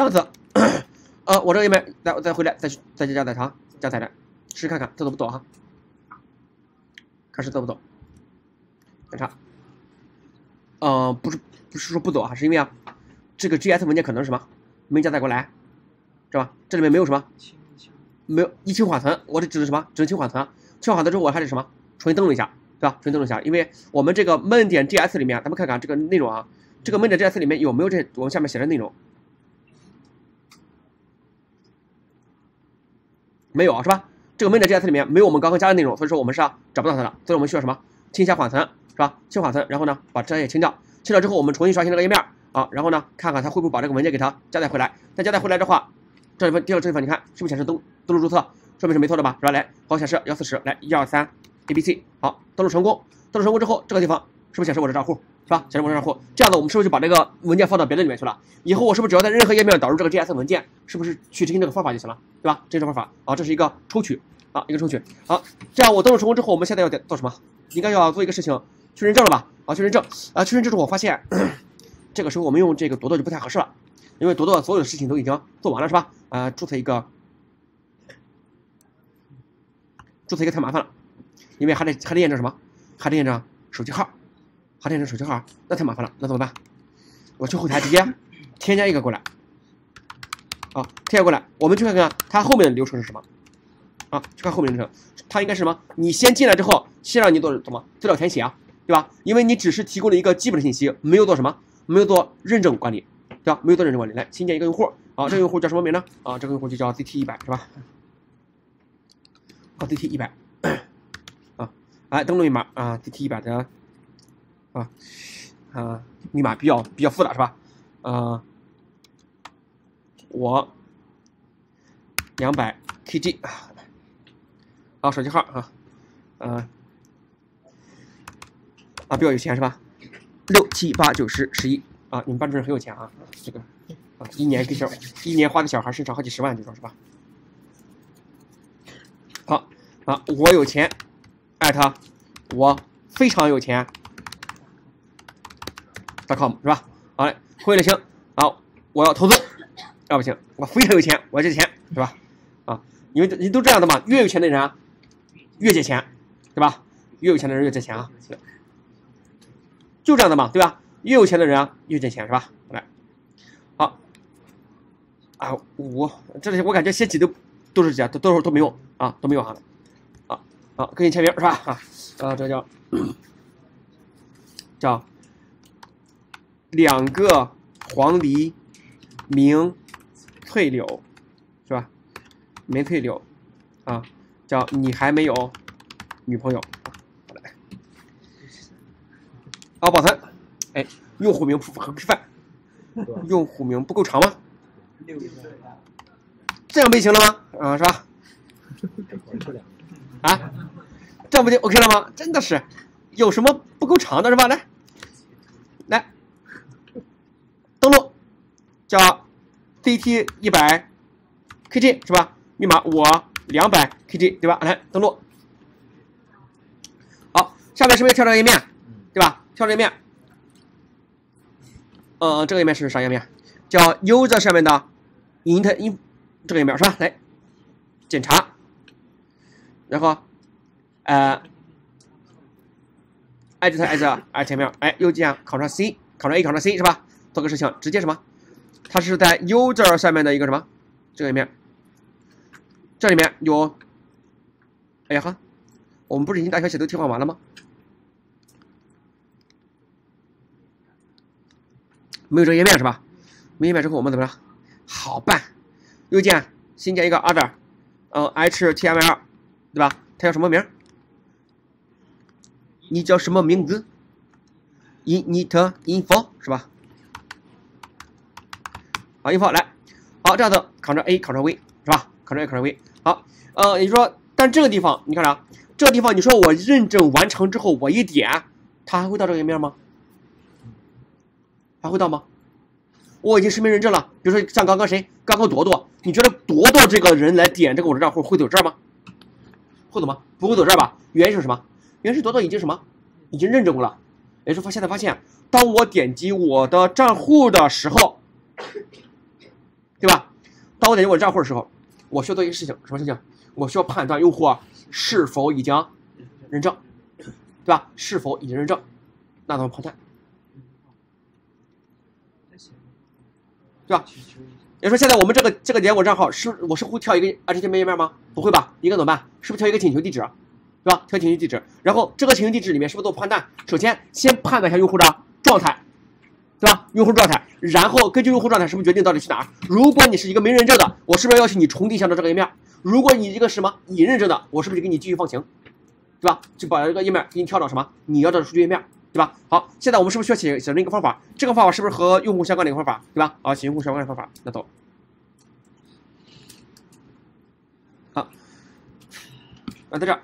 这样子，呃，我这个页面再再回来，再再去加载它？加载的，试试看看，这走不走哈？看是走不走？检查。呃，不是不是说不走啊，是因为啊，这个 GS 文件可能是什么没加载过来，是吧？这里面没有什么，没有一清缓存，我这指的什么？只能清缓存，清缓存之后我还得什么？重新登录一下，对吧？重新登录一下，因为我们这个闷点 GS 里面，咱们看看这个内容啊，这个闷点 GS 里面有没有这我们下面写的内容？没有啊是吧？这个闷点 GS 里面没有我们刚刚加的内容，所以说我们是找不到它的，所以我们需要什么？清一下缓存。是吧？清缓存，然后呢，把这些清掉。清掉之后，我们重新刷新这个页面啊，然后呢，看看它会不会把这个文件给它加载回来。再加载回来的话，这里面第二个这地方你看是不是显示登登录注册？说明是没错的吧？是吧？来，好显示幺四十，来一二三，A B C，好，登录成功。登录成功之后，这个地方是不是显示我的账户？是吧？显示文件账户。这样子，我们是不是就把这个文件放到别的里面去了？以后我是不是只要在任何页面导入这个 JS 文件，是不是去执行这个方法就行了？对吧？这个方法啊，这是一个抽取啊，一个抽取。好，这样我登录成功之后，我们现在要做什么？应该要做一个事情。去认证了吧？啊，去认证啊，去认证之后我发现，这个时候我们用这个朵朵就不太合适了，因为朵朵所有的事情都已经做完了，是吧？啊，注册一个，注册一个太麻烦了，因为还得还得验证什么？还得验证手机号，还得验证手机号，那太麻烦了，那怎么办？我去后台直接添加一个过来，啊，添加过来，我们去看看它后面的流程是什么？啊，去看后面流程，它应该是什么？你先进来之后，先让你做什么资料填写啊？对吧？因为你只是提供了一个基本的信息，没有做什么，没有做认证管理，对吧？没有做认证管理。来，新建一个用户，啊，这个用户叫什么名呢？啊，这个用户就叫 ZT 一百，是吧？好，ZT 一百，啊，来登录密码啊，ZT 一百的，啊啊，密码比较比较复杂，是吧？啊，我两百 KG，啊，手机号啊，嗯。啊，比较有钱是吧？六七八九十十一啊，你们班主任很有钱啊，这个啊，一年给小一年花的小孩身上好几十万这种是吧？好啊，我有钱，艾特我非常有钱，com 是吧？好嘞，会了行，好，我要投资，啊不行，我非常有钱，我要借钱是吧？啊，因为你都这样的嘛，越有钱的人啊越借钱，对吧？越有钱的人越借钱啊。就这样的嘛，对吧？越有钱的人啊，越借钱，是吧？来，好，啊，五，这里我感觉写几都都是这样，都都都没用啊，都没用哈。好，好，给你签名是吧？啊，啊，这叫 叫两个黄鹂鸣翠柳，是吧？鸣翠柳啊，叫你还没有女朋友。好，保存。哎，用户名不符合规范，用户名不够长吗？这样不就行了吗？啊，是吧？啊，这样不就 OK 了吗？真的是，有什么不够长的是吧？来，来，登录，叫 CT 一百 KG 是吧？密码我两百 KG 对吧？来登录。好，下面是不是跳到页面？对吧？跳这页面，呃，这个页面是啥页面？叫 user 上面的 int in 这个页面是吧？来检查，然后呃，edit as HTML，哎，右键 Ctrl C，Ctrl A，Ctrl C 是吧？做个事情，直接什么？它是在 user 上面的一个什么？这个页面，这里面有，哎呀哈，我们不是已经大小写都替换完了吗？没有这个页面是吧？没页面之后我们怎么着？好办，右键新建一个 other，呃，html，对吧？它叫什么名？你叫什么名字？init info 是吧？好，info 来，好，这样子，Ctrl A，Ctrl V 是吧？Ctrl A，Ctrl V，好，呃，也就说，但这个地方你看啥？这个地方你说我认证完成之后，我一点，它还会到这个页面吗？还会到吗？我已经实名认证了。比如说像刚刚谁，刚刚朵朵，你觉得朵朵这个人来点这个我的账户会走这儿吗？会走吗？不会走这儿吧？原因是什么？原因是朵朵已经什么？已经认证过了。也就是说，现在发现，当我点击我的账户的时候，对吧？当我点击我账户的时候，我需要做一个事情，什么事情？我需要判断用户是否已经认证，对吧？是否已经认证？那怎么判断？对吧？也说现在我们这个这个点我账号是我是会跳一个 HTML 页面吗？不会吧？应该怎么办？是不是跳一个请求地址，对吧？跳请求地址，然后这个请求地址里面是不是做判断？首先先判断一下用户的状态，对吧？用户状态，然后根据用户状态，是不是决定到底去哪儿？如果你是一个没认证的，我是不是要求你重递向到这个页面？如果你一个什么已认证的，我是不是就给你继续放行，对吧？就把这个页面给你跳到什么你要的数据页面？对吧？好，现在我们是不是需要写写成一个方法？这个方法是不是和用户相关的一个方法？对吧？啊，写用户相关的方法，那走。好，啊，在这儿，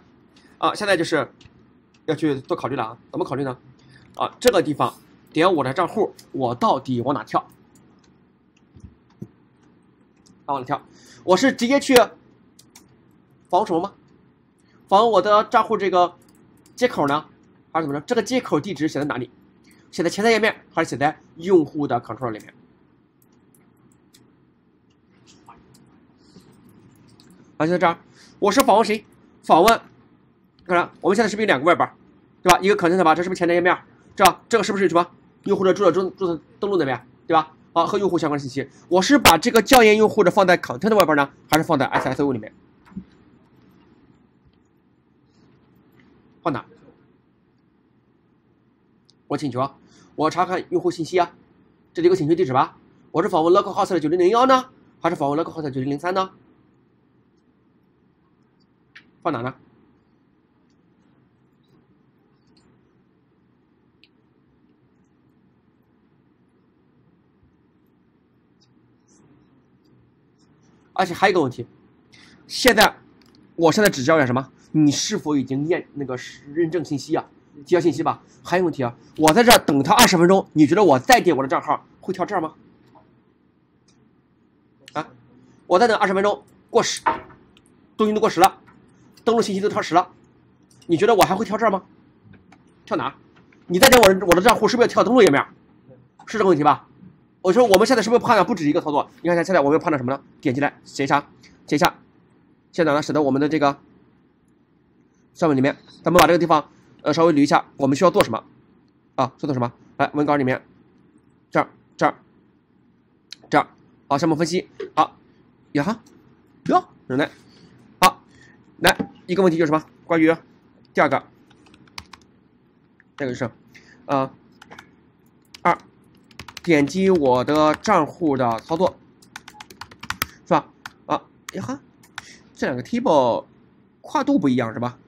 啊，现在就是要去做考虑了啊，怎么考虑呢？啊，这个地方点我的账户，我到底往哪跳？啊往哪跳？我是直接去访什么吗？访我的账户这个接口呢？还是怎么着？这个接口地址写在哪里？写在前台页面，还是写在用户的 control 里面？啊，就在这儿。我是访问谁？访问，看啥？我们现在是不是有两个外边，对吧？一个 content 吧，这是不是前台页面？这这个是不是什么？用户的注册注注册登录那边，对吧？好，和用户相关信息。我是把这个校验用户的放在 content 外边呢，还是放在 SSO 里面？放哪？我请求，我查看用户信息啊，这里有个请求地址吧？我是访问 localhost 的九零零幺呢，还是访问 localhost 九零零三呢？放哪呢？而且还有一个问题，现在我现在只交验什么？你是否已经验那个认证信息啊？提交信息吧。还有问题啊，我在这儿等他二十分钟，你觉得我再点我的账号会跳这儿吗？啊，我再等二十分钟，过时，东西都过时了，登录信息都超时了，你觉得我还会跳这儿吗？跳哪？你再点我我的账户是不是要跳登录页面？是这个问题吧？我说我们现在是不是判断不止一个操作？你看一下，现在我们判断什么呢？点进来写一下，写一下。现在呢，使得我们的这个上面里面，咱们把这个地方。呃，稍微捋一下，我们需要做什么啊？做做什么？来，文稿里面，这儿，这儿，这儿，好，项目分析，好，呀哈，哟，忍耐，好，来一个问题就是什么？关于第二个，这个就是，呃，点击我的账户的操作，是吧？啊，呀哈，这两个 table 跨度不一样是吧？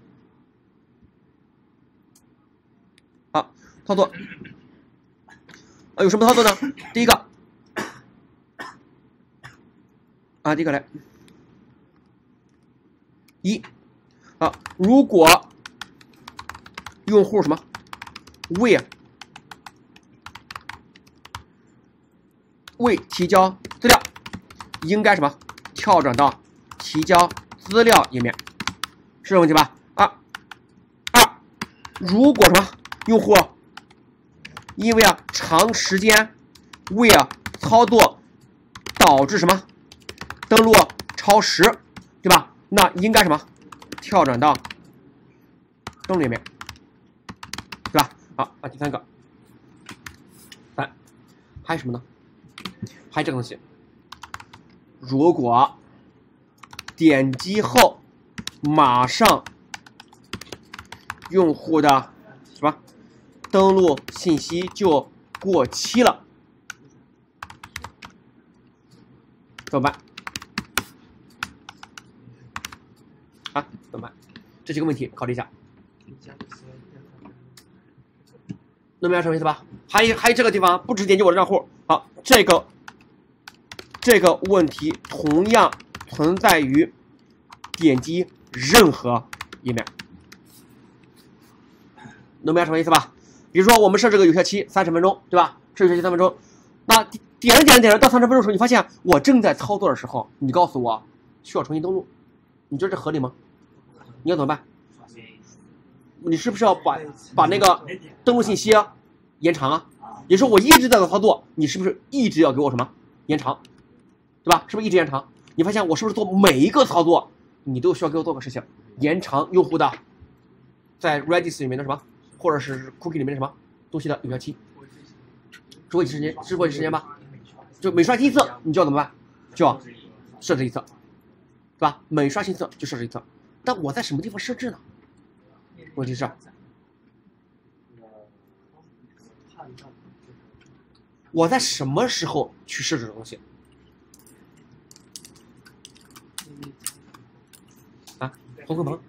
啊操作啊，有什么操作呢？第一个啊，第一个来一啊，如果用户什么未未提交资料，应该什么跳转到提交资料页面，是这问题吧？二二，如果什么用户因为啊，长时间未啊操作导致什么登录超时，对吧？那应该什么跳转到登录页面，对吧？好，啊，第三个，三，还有什么呢？还有这个东西，如果点击后马上用户的什么？登录信息就过期了，怎么办？啊，怎么办？这几个问题考虑一下。能明白什么意思吧？还有还有这个地方，不止点击我的账户，好，这个这个问题同样存在于点击任何页面，能明白什么意思吧？比如说，我们设置个有效期三十分钟，对吧？设有效期三分钟，那点着点着点着到三十分钟的时候，你发现我正在操作的时候，你告诉我需要重新登录，你觉得这合理吗？你要怎么办？你是不是要把把那个登录信息延长啊？也就是，我一直在做操作，你是不是一直要给我什么延长？对吧？是不是一直延长？你发现我是不是做每一个操作，你都需要给我做个事情，延长用户的在 Redis 里面的什么，或者是 Cookie 里面的什么东西的有效期，直播时间，直播时间吧，就每刷新一次，你就要怎么办？就要设置一次，对吧？每刷新一次就设置一次，但我在什么地方设置呢？问题是，我在什么时候去设置这东西？啊，红会鹏，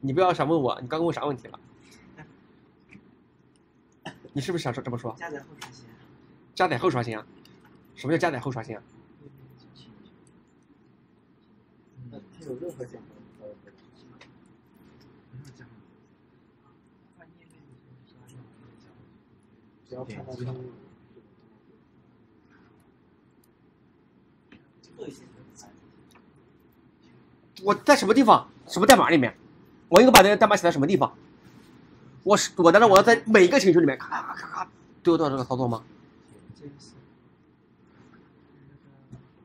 你不要想问我，你刚问我啥问题了？你是不是想说这么说？加载后刷新。加载后刷新啊？什么叫加载后刷新啊？它有任何选择。只要看到我在什么地方？什么代码里面？我应该把这个代码写在什么地方？我是我难道我要在每一个请求里面咔咔咔咔都要做这个操作吗？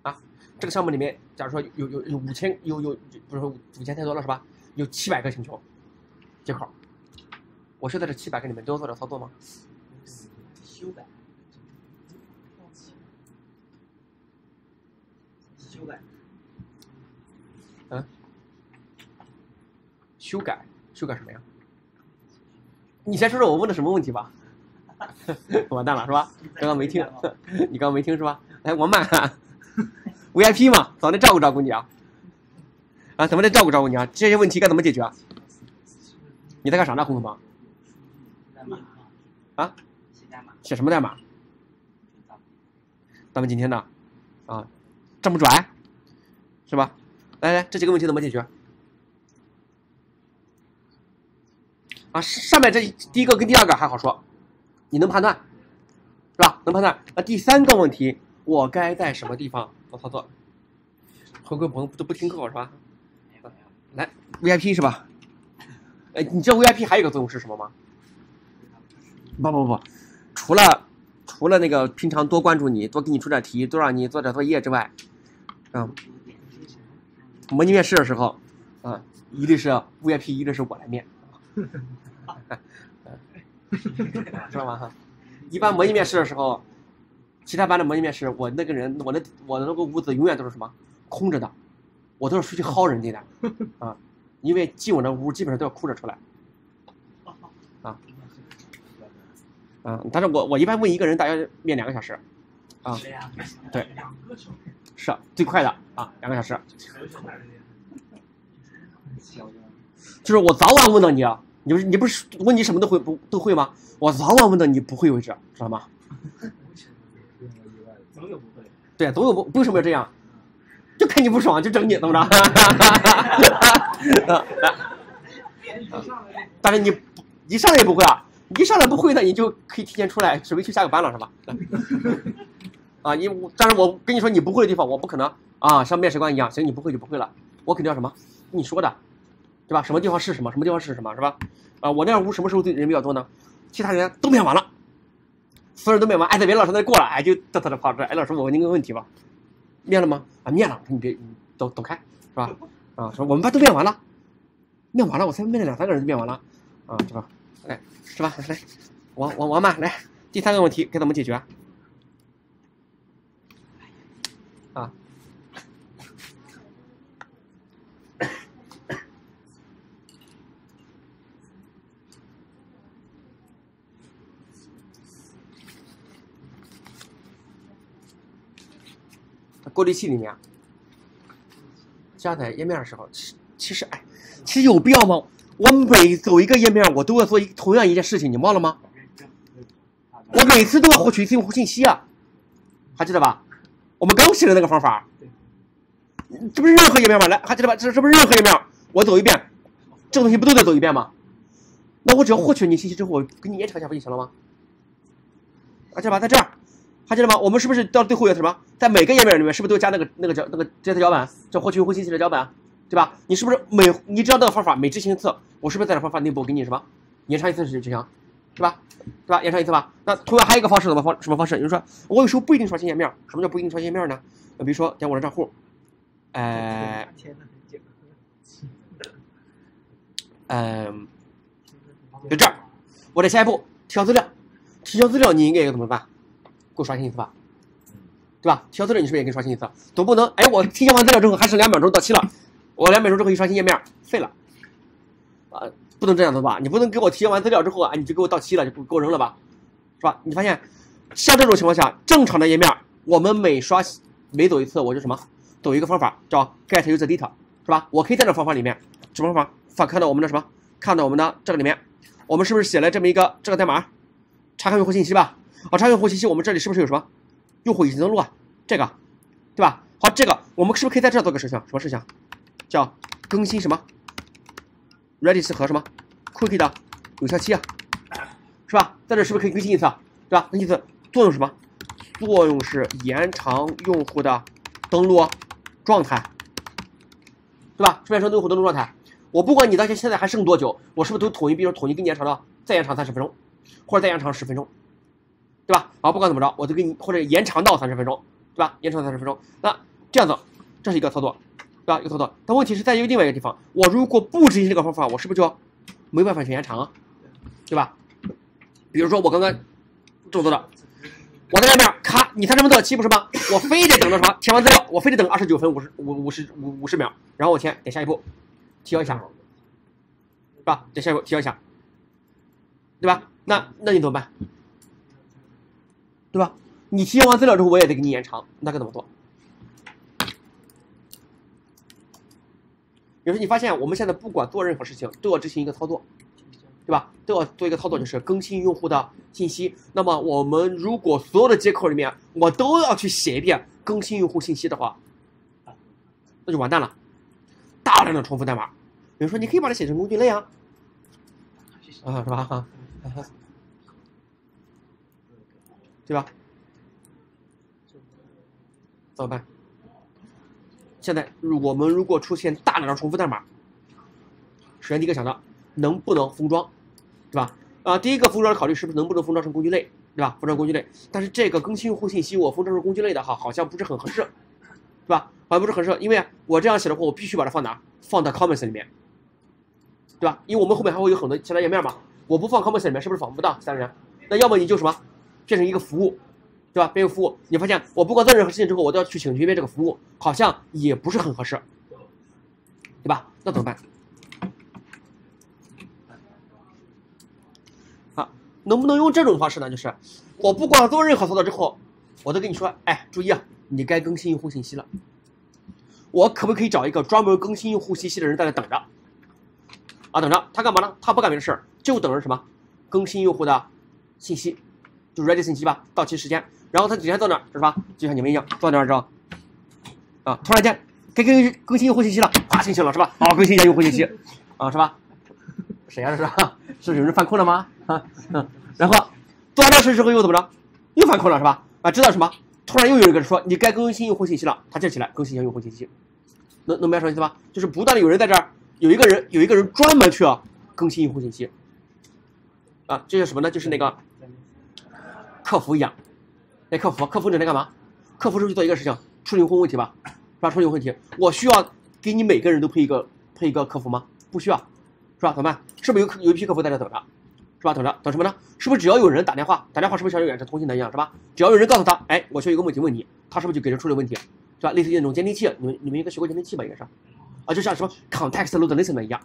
啊，这个项目里面，假如说有有有五千有有不是说五千太多了是吧？有七百个请求接口，我是在这七百个里面都要做这操作吗？修改，修改，修改修改什么呀？你先说说我问的什么问题吧。完蛋了是吧？刚刚没听，你刚刚没听是吧？哎，王曼，VIP 嘛，早点照顾照顾你啊。啊，怎么得照顾照顾你啊？这些问题该怎么解决啊？你在干啥呢，红红吗？啊？写代码。写什么代码？咱们今天呢？啊，这么拽，是吧？来来，这几个问题怎么解决？啊，上面这第一个跟第二个还好说，你能判断，是吧？能判断。那第三个问题，我该在什么地方做操作？回归鹏都不听课是吧？来，VIP 是吧？哎，你知道 VIP 还有个作用是什么吗？不不不，除了除了那个平常多关注你、多给你出点题、多让你做点作业之外，嗯，模拟面试的时候，啊，一律是 VIP，一律是我来面。知道吗？哈，一般模拟面试的时候，其他班的模拟面试，我那个人，我那我的那个屋子永远都是什么空着的，我都是出去薅人家的。啊，因为进我那屋基本上都要哭着出来，啊，啊，但是我我一般问一个人大约面两个小时，啊，对，是最快的。啊，两个小时，就是我早晚问到你啊。你不是你不是问你什么都会不都会吗？我早晚问到你不会为止，知道吗？总有不会。对，总有不为什么要这样？就看你不爽就整你，怎么着？但是你一上来也不会啊，一上来不会，那你就可以提前出来准备去下个班了，是吧？啊，你但是我跟你说你不会的地方，我不可能啊，像面试官一样，行，你不会就不会了，我肯定要什么？你说的。对吧？什么地方是什么？什么地方是什么？是吧？啊，我那屋什么时候人比较多呢？其他人都面完了，所有人都面完，艾特别老师那过了，哎，就嘚嘚的跑这。哎，老师，我问您个问题吧，面了吗？啊，面了。你别，走走开，是吧？啊，说我们班都面完了，面完了，我才面了两三个人就面完了，啊，是吧？哎，是吧？来，王王王妈，来，第三个问题该怎么解决？过滤器里面加载页面的时候，其其实哎，其实有必要吗？我每走一个页面，我都要做同样一件事情，你忘了吗？我每次都要获取一次用户信息啊，还记得吧？我们刚写的那个方法，这不是任何页面吗？来，还记得吧？这这不是任何页面，我走一遍，这个东西不都得走一遍吗？那我只要获取你信息之后，我给你延长一下不就行了吗？还记得吧？在这儿。还记得吗？我们是不是到最后要什么？在每个页面里面，是不是都加那个那个叫那个这条脚板，叫获取用户信息的脚板，对吧？你是不是每你知道那个方法每执行一次，我是不是在这方法内部给你什么延长一次就行？是吧？对吧？延长一次吧。那同样还有一个方式，怎么方什么方式？有人说我有时候不一定刷新页面，什么叫不一定刷新页面呢？那比如说点我的账户，呃，天呐，很简嗯、就这儿，我的下一步提交资料，提交资料你应该要怎么办？给我刷新一次吧，对吧？提交资料你是不是也给刷新一次？总不能哎，我提交完资料之后还剩两秒钟到期了，我两秒钟之后一刷新页面废了，啊，不能这样子吧？你不能给我提交完资料之后啊，你就给我到期了，就给我扔了吧，是吧？你发现像这种情况下，正常的页面我们每刷每走一次我就什么，走一个方法叫 get user data，是吧？我可以在这方法里面什么方法？反看到我们的什么？看到我们的这个里面，我们是不是写了这么一个这个代码？查看用户信息吧。好，查看用户信息，我们这里是不是有什么？用户已经登录啊，这个，对吧？好，这个我们是不是可以在这做个事情？什么事情？叫更新什么？Redis 和什么 Cookie 的有效期啊，是吧？在这是不是可以更新一次？对吧？更新一次作用什么？作用是延长用户的登录状态，对吧？是不是延长用户登录状态？我不管你到现在还剩多久，我是不是都统一，比如统一给你延长到再延长三十分钟，或者再延长十分钟，对吧？啊，不管怎么着，我都给你或者延长到三十分钟，对吧？延长到三十分钟，那这样子，这是一个操作，对吧？一个操作。但问题是在于另外一个地方，我如果不执行这个方法，我是不是就没办法去延长啊？对吧？比如说我刚刚这么做的，我在外面咔，你才这么到期不是吗？我非得等到什么？填完资料，我非得等二十九分五十五五十五五十秒，然后我填，点下一步。提交一下，是吧？点下一步提交一下，对吧？那那你怎么办？对吧？你提交完资料之后，我也得给你延长，那该怎么做？比如说，你发现我们现在不管做任何事情，都要执行一个操作，对吧？都要做一个操作，就是更新用户的信息。那么，我们如果所有的接口里面我都要去写一遍更新用户信息的话，那就完蛋了。大量的重复代码，比如说你可以把它写成工具类啊，啊是吧？哈，对吧？怎么办？现在我们如果出现大量的重复代码，首先第一个想到能不能封装，对吧？啊，第一个封装考虑是不是能不能封装成工具类，对吧？封装工具类，但是这个更新用户信息我封装成工具类的哈，好像不是很合适，对吧？好像不是很适，因为我这样写的话，我必须把它放哪？放到 comments 里面，对吧？因为我们后面还会有很多其他页面嘛，我不放 comments 里面，是不是访不到三人？那要么你就什么，变成一个服务，对吧？变成服务，你发现我不管做任何事情之后，我都要去请求一遍这个服务，好像也不是很合适，对吧？那怎么办？啊，能不能用这种方式呢？就是我不管做任何操作之后，我都跟你说，哎，注意啊，你该更新用户信息了。我可不可以找一个专门更新用户信息的人在那等着？啊，等着他干嘛呢？他不干别的事儿，就等着什么？更新用户的信息，就 ready 信息吧，到期时间。然后他几天坐那儿是吧？就像你们一样到那儿着，啊，突然间该更更新用户信息了，啪，进去了是吧？好，更新一下用户信息，啊，是吧？谁呀、这是？是有人犯困了吗？啊，然后做完这事之后又怎么着？又犯困了是吧？啊，知道什么？突然又有一个人说你该更新用户信息了，他站起来更新一下用户信息，能能明白什么意思吧？就是不断的有人在这儿，有一个人有一个人专门去啊更新用户信息，啊，这叫什么呢？就是那个客服一样，那客服客服整天干嘛？客服是去做一个事情，处理用户问题吧，是吧？处理问题，我需要给你每个人都配一个配一个客服吗？不需要，是吧？怎么办？是不是有有一批客服在这等着？是吧？等着等什么呢？是不是只要有人打电话，打电话是不是像远程通信的一样，是吧？只要有人告诉他，哎，我需要一个问题问你，他是不是就给人处理问题，是吧？类似于那种监听器，你们你们应该学过监听器吧？应该是，啊，就像什么 context load listener 一样，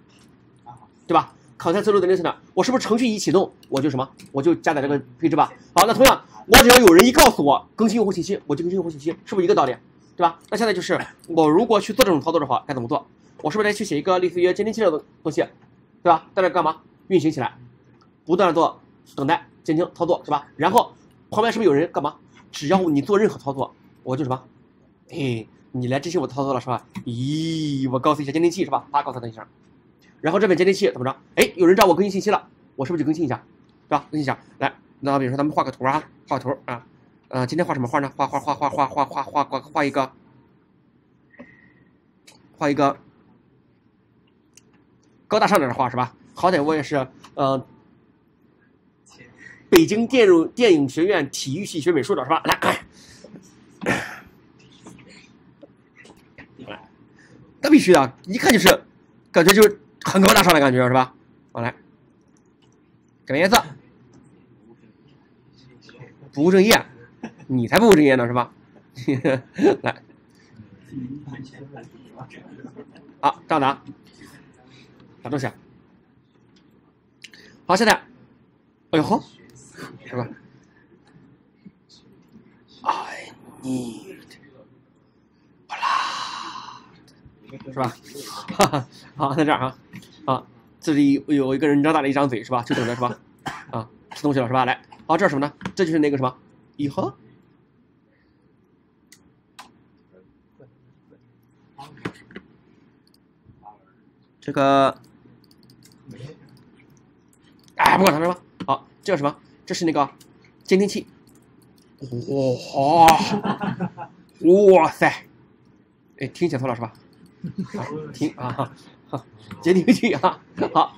对吧？context load listener，我是不是程序一启动，我就什么，我就加载这个配置吧？好，那同样，我只要有人一告诉我更新用户信息，我就更新用户信息，是不是一个道理？对吧？那现在就是我如果去做这种操作的话，该怎么做？我是不是得去写一个类似于监听器的东东西，对吧？在这干嘛？运行起来，不断的做。等待监听操作是吧？然后旁边是不是有人干嘛？只要你做任何操作，我就什么？哎，你来执行我的操作了是吧？咦，我告诉一下监听器是吧？他告诉他一声。然后这边监听器怎么着？哎，有人找我更新信息了，我是不是就更新一下？是吧？更新一下。来，那比如说咱们画个图啊，画个图啊。呃，今天画什么画呢？画画画画画画画画画一个，画一个高大上点的画是吧？好歹我也是呃。北京电影电影学院体育系学美术的是吧？来，那必须的，一看就是，感觉就是很高大上的感觉是吧？好来，改变颜色，不务正业，你才不务正业呢是吧？来，好，这样的啊，啥东西？好，现在，哎呦呵，是吧？I need 是吧？哈哈，好，在这儿啊，啊，这里有一个人张大了一张嘴是吧？就等着是吧？啊，吃东西了是吧？来，好，这是什么呢？这就是那个什么？以后。这个，哎，不管它是吧？好，这个什么？这是那个监听器。哇、哇塞！哎，听写错了是吧？啊，听啊，哈，监听器啊，好，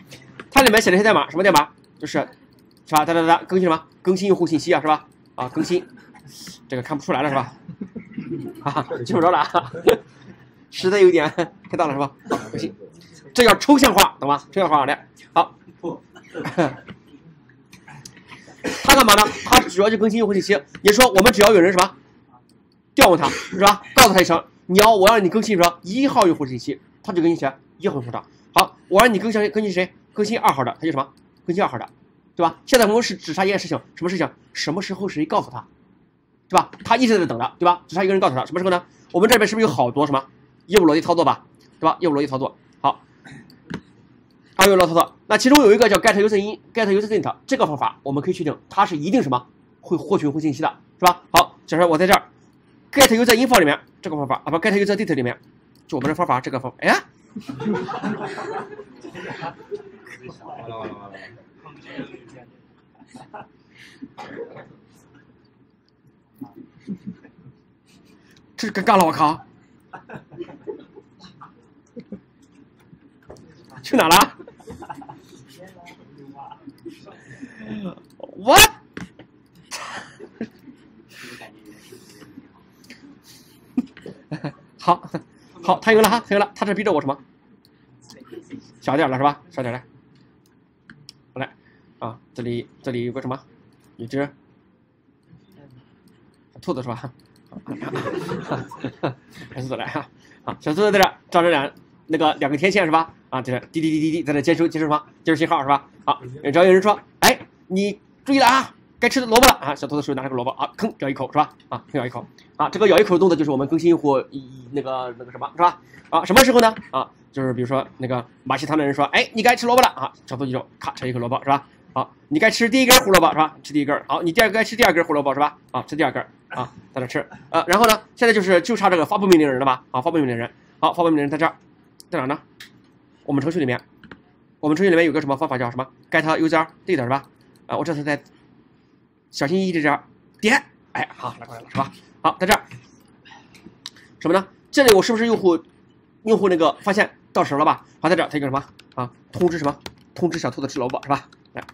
它里面写了些代码，什么代码？就是是吧？哒哒哒，更新什么？更新用户信息啊，是吧？啊，更新，这个看不出来了是吧？哈 哈，记不着了啊，实在有点太大了是吧？不行。这叫抽象化，懂吗？抽象化来，好。它干嘛呢？它主要就更新用户信息。也说我们只要有人什么调问他，是吧？告诉他一声，你要我让你更新什么一号用户信息，他就更新谁？一号用户的。好，我让你更新更新谁？更新二号的，他就什么？更新二号的，对吧？现在我们是只差一件事情，什么事情？什么时候谁告诉他，对吧？他一直在等着，对吧？只差一个人告诉他，什么时候呢？我们这边是不是有好多什么业务逻辑操作吧？对吧？业务逻辑操作。好还有了操作，那其中有一个叫 get user in get user int 这个方法，我们可以确定它是一定什么会获取用户信息的，是吧？好，假设我在这儿 get user info 里面这个方法啊，不 get user data 里面，就我们的方法这个方法，哎呀，这尴尬了，我靠，去哪了？What？好，好，他赢了哈，他赢了，他这逼着我什么？小点了是吧？小点来，好来，啊，这里这里有个什么？一只小兔子是吧？小兔子来哈，啊，小兔子在这儿照着两那个两个天线是吧？啊，在这滴滴滴滴滴在这接收接收什么？接收信号是吧？好，只要有人说，哎，你注意了啊，该吃萝卜了啊！小兔子手里拿着个萝卜啊，吭咬一口是吧？啊，吭咬一口啊，这个咬一口的动作就是我们更新或一那个那个什么是吧？啊，什么时候呢？啊，就是比如说那个马戏团的人说，哎，你该吃萝卜了啊，小兔子就咔吃一口萝卜是吧？好，你该吃第一根胡萝卜是吧？吃第一根。好，你第二该吃第二根胡萝卜是吧？啊，吃第二根啊，在这吃。呃，然后呢，现在就是就差这个发布命令人了吧？啊，发布命令人。好，发布命令人在这儿，在哪呢？我们程序里面，我们程序里面有个什么方法叫什么？get user data 是吧？啊，我这次在小心翼翼的这样点，哎，好，拿过来了是吧？好，在这儿什么呢？这里我是不是用户用户那个发现到时了吧？好，在这儿它一个什么啊？通知什么？通知小兔子吃萝卜是吧？来，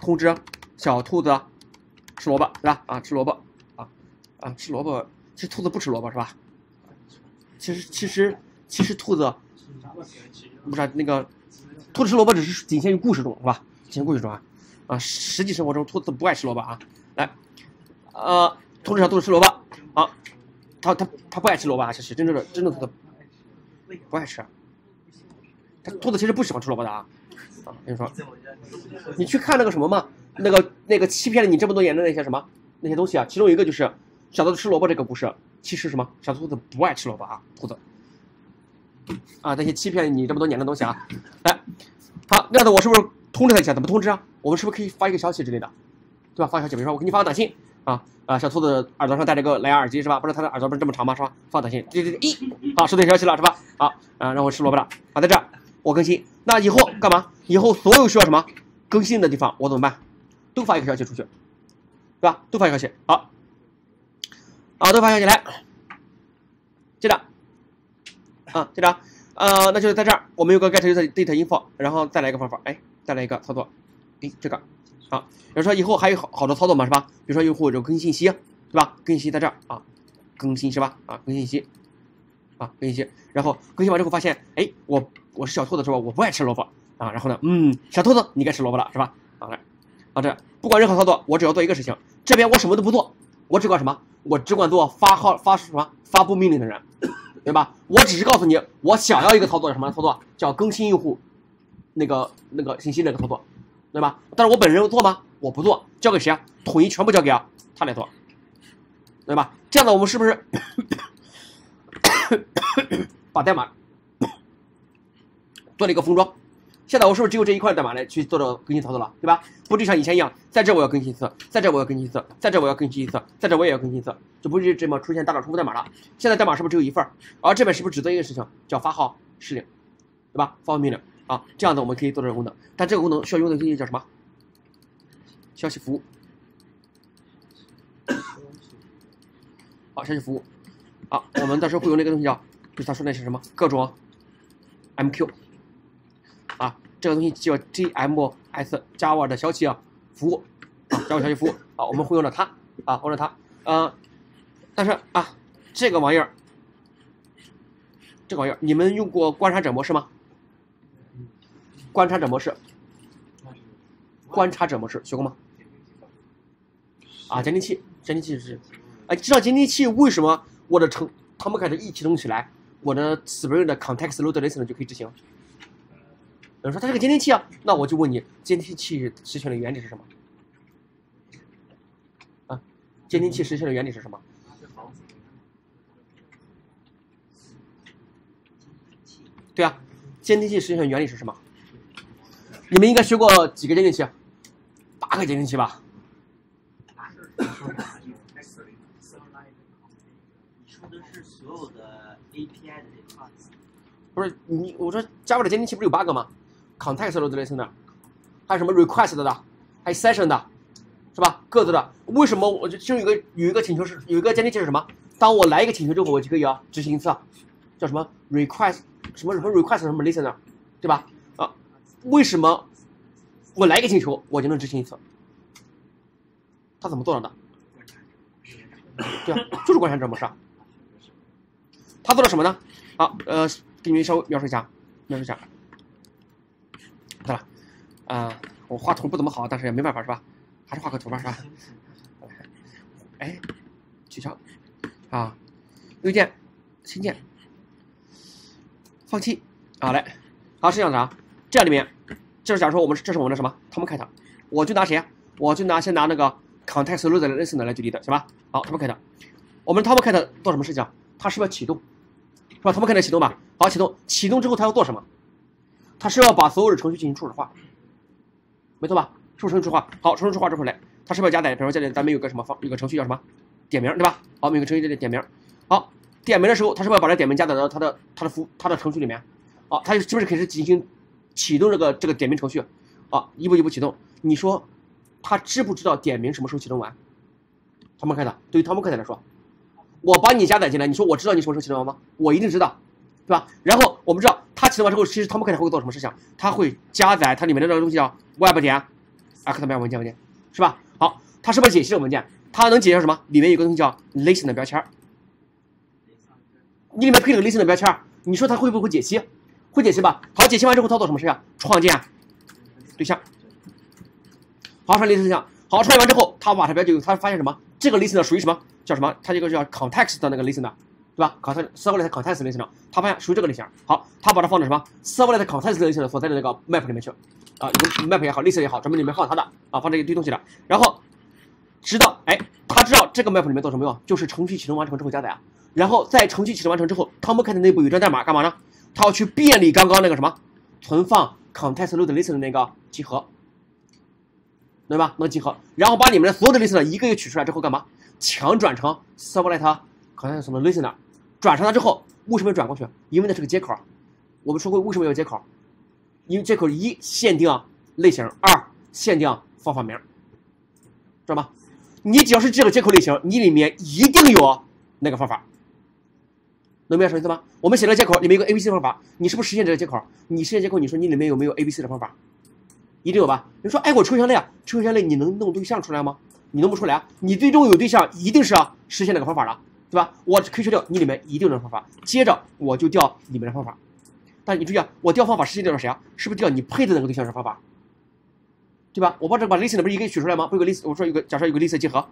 通知小兔子吃萝卜是吧？啊，吃萝卜啊啊，吃萝卜。其实兔子不吃萝卜是吧？其实其实其实兔子不是、那个兔子吃萝卜只是仅限于故事中是吧？仅限于故事中啊啊，实际生活中兔子不爱吃萝卜啊。来，呃，通知小兔子吃萝卜啊，它它它不爱吃萝卜啊，其实真正的真正兔子不爱吃。它兔子其实不喜欢吃萝卜的啊啊，跟你说。你去看那个什么嘛，那个那个欺骗了你这么多年的那些什么那些东西啊，其中一个就是小兔子吃萝卜这个故事，其实什么小兔子不爱吃萝卜啊，兔子啊那些欺骗你这么多年的东西啊，来，好，那样子我是不是通知他一下？怎么通知啊？我们是不是可以发一个消息之类的，对吧？发消息，比如说我给你发个短信啊啊，小兔子耳朵上戴着个蓝牙耳机是吧？不是它的耳朵不是这么长吗？是吧？发短信，对对对，一，好，收到消息了是吧？好啊，让我吃萝卜了，好，在这儿我更新，那以后干嘛？以后所有需要什么？更新的地方我怎么办？都发一个消息出去，对吧？都发一个消息，好，啊，都发消息来，接着，啊，接着，呃，那就是在这儿，我们有个 get user data info，然后再来一个方法，哎，再来一个操作，哎，这个啊，比如说以后还有好好多操作嘛，是吧？比如说用户这个更新信息，对吧？更新在这儿啊，更新是吧？啊，更新信息，啊，更新信息，然后更新完之后发现，哎，我我是小兔子是吧？我不爱吃萝卜啊，然后呢，嗯，小兔子你该吃萝卜了是吧？啊来，啊这不管任何操作，我只要做一个事情，这边我什么都不做，我只管什么？我只管做发号发什么发布命令的人，对吧？我只是告诉你，我想要一个操作什么操作？叫更新用户那个那个信息那个操作，对吧？但是我本人做吗？我不做，交给谁啊？统一全部交给啊他来做，对吧？这样的我们是不是把代码做了一个封装？现在我是不是只有这一块代码来去做这个更新操作了，对吧？不就像以前一样，在这我要更新一次，在这我要更新一次，在这我要更新一次，在这我也要更新一次，就不是这么出现大量重复代码了。现在代码是不是只有一份？而这边是不是只做一个事情，叫发号施令，对吧？发号命令啊，这样子我们可以做这个功能。但这个功能需要用的东西叫什么？消息服务。好，消息服务。好，我们到时候会用那个东西叫，就是他说那是什么？各种 MQ。啊，这个东西叫 GMS Java 的消息啊服务啊，Java 消息服务啊，我们会用到它啊，用到它。呃，但是啊，这个玩意儿，这个玩意儿，你们用过观察者模式吗？观察者模式，观察者模式学过吗？啊，监听器，监听器是，哎，知道监听器为什么我的程他们开始一启动起来，我的 Spring 的 Context Load Listener 就可以执行？有人说它是个监听器啊，那我就问你，监听器实现的原理是什么？啊，监听器实现的原理是什么？对啊，监听器实现的原理是什么？你们应该学过几个监听器？八个监听器吧？不是你，我说 Java 的监听器不是有八个吗？Context 的 listener，还有什么 request 的，还有 session 的，是吧？各自的。为什么我就其中有个有一个请求是有一个监听器是什么？当我来一个请求之后，我就可以啊执行一次，叫什么 request 什么什么 request 什么 listener，对吧？为什么我来一个请求我就能执行一次？他怎么做到的？对啊，就是观察者模式啊。他做了什么呢？好，呃，给你们稍微描述一下，描述一下。对了，啊、我画图不怎么好，但是也没办法是吧？还是画个图吧是吧？哎，取消啊，右键，新建，放弃啊，嘞，好是这样的啊，这里面，就是假如说我们这是我们的什么 Tomcat，我就拿谁啊？我就拿先拿那个 Context Load Listener 来举例的，行吧？好，Tomcat，我们 Tomcat 做什么事情啊？它是不是要启动？是吧？Tomcat 启动吧，好，启动，启动之后它要做什么？它是要把所有的程序进行初始化，没错吧？是不是程序初始化？好，程序初始化之后来，它是不是要加载？比如说这里咱们有个什么方，有个程序叫什么？点名，对吧？好，我们有个程序叫点名。好，点名的时候，它是不是要把这点名加载到它的它的服它的程序里面？好，它是不是开始进行启动这个这个点名程序？啊，一步一步启动。你说他知不知道点名什么时候启动完？他们开的，对于他们开的来说，我把你加载进来，你说我知道你什么时候启动完吗？我一定知道，对吧？然后我们知道它启动完之后，其实他们开会做什么事情？它会加载它里面的这个东西叫 web 点 XML 文件文件，是吧？好，它是不是解析这个文件？它能解释什么？里面有个东西叫 listen 的标签，你里面配了个 listen 的标签，你说它会不会解析？会解析吧？好，解析完之后它做什么事啊？创建对象，好，创建对象，好，创建完之后，它把它标就它发现什么？这个 listener 属于什么？叫什么？它这个叫 context 的那个 listener，对吧？context servlet context listener，它发现属于这个类型。好，它把它放在什么？servlet context 类型的所在的那个 map 里面去，啊，有 map 也好，list 也好，专门里面放它的，啊，放这一堆东西的。然后，知道，哎，他知道这个 map 里面做什么用？就是程序启动完成之后加载啊。然后在程序启动完成之后，Tomcat 内部有一段代码干嘛呢？它要去便利刚刚那个什么存放 context load list 的那个集合，对吧？那个集合，然后把里面的所有的 list 呢一个一个取出来之后干嘛？强转成 servlet context 什么 listener，转成它之后，为什么转过去？因为那是个接口。我们说过为什么要接口？因为接口一限定类型，二限定方法名，知道吗？你只要是这个接口类型，你里面一定有那个方法。能明白什么意思吗？我们写了接口，里面有个 A B C 方法，你是不是实现这个接口？你实现接口，你说你里面有没有 A B C 的方法？一定有吧？你说，哎，我抽象类啊，抽象类你能弄对象出来吗？你弄不出来啊！你最终有对象，一定是要实现哪个方法了，对吧？我可以去掉你里面一定有方法，接着我就调里面的方法。但你注意啊，我调方法实际调的谁啊？是不是调你配的那个对象是方法？对吧？我把这把 list 不是一个取出来吗？不有个 list，我说有个假设有个 list 集合，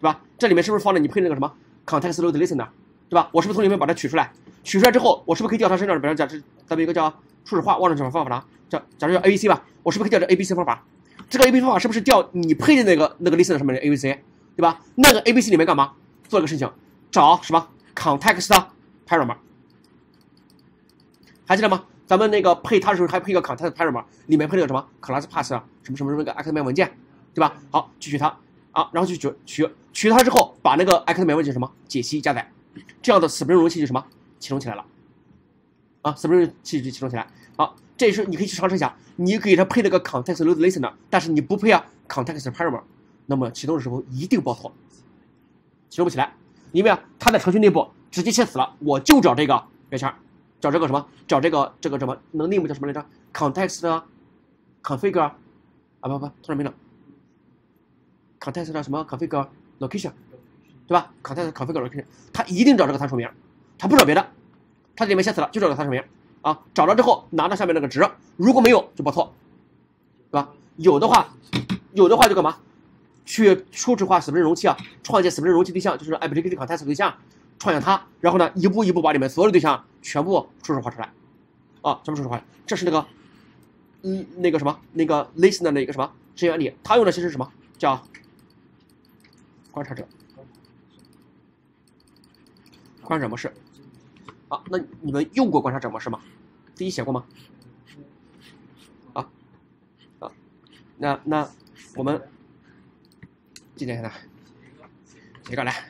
对吧？这里面是不是放了你配那个什么 context load listener，对吧？我是不是从里面把它取出来？取出来之后，我是不是可以调它身上？比如假设咱们一个叫初始化，忘了什么方法了？叫假设叫 A B C 吧，我是不是可以调这 A B C 方法？这个 A B C 方法是不是调你配的那个那个 list 上面的 A B C，对吧？那个 A B C 里面干嘛？做了个事情，找什么 context p a r a m e r 还记得吗？咱们那个配它的时候还配一个 context p a r a m e r 里面配了个什么 class pass 啊，什么什么什么个 XML 文件，对吧？好，去取它啊，然后去取取取它之后，把那个 XML 文件什么解析加载，这样的 Spring 容器就什么启动起来了啊，Spring 容器就启动起来。好，这也是你可以去尝试一下，你给它配了个 context load listener，但是你不配啊 context parameter，那么启动的时候一定爆错，启动不起来，因为啊，它在程序内部直接切死了，我就找这个标签。找这个什么？找这个这个什么？能 name 叫什么来着？context configure 啊不不，突然没了。context 的什么 Config location，对吧？context config location，它一定找这个参数名，它不找别的，它里面写死了，就找这个参数名啊。找到之后拿到下面那个值，如果没有就报错，对吧？有的话，有的话就干嘛？去初始化 Spring 容器啊，创建 Spring 容器对象，就是 application context 对象。创建它，然后呢，一步一步把里面所有的对象全部初始化出来，啊，全部初始化。这是那个，嗯，那个什么，那个 listener 的一个什么实验原理，它用的其实是什么叫观察者，观察者模式。好，那你们用过观察者模式吗？自己写过吗？啊，啊，那那我们今天呢，写一个来。